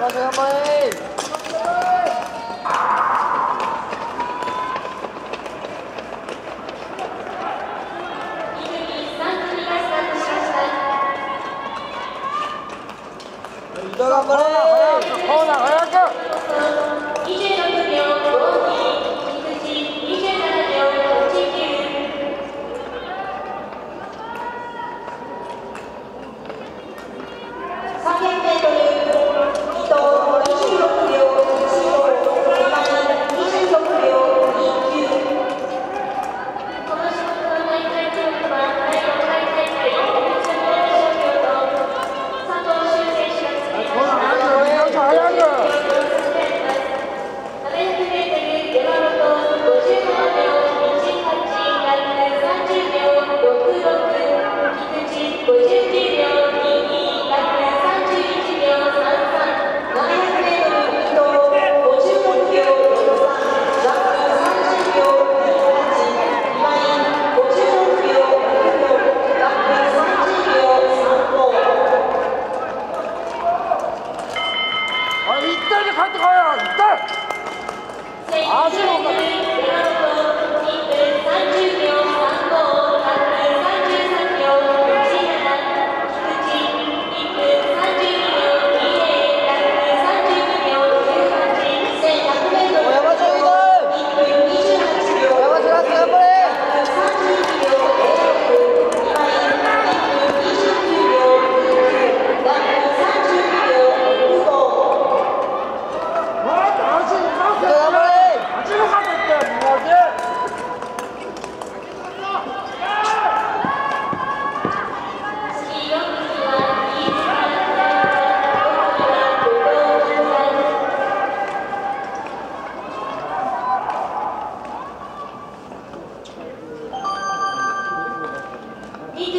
頑張れコー。ナー早く 아, 이때를 가져가야 이때! 아, 아주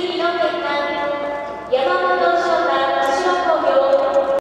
filho não tem.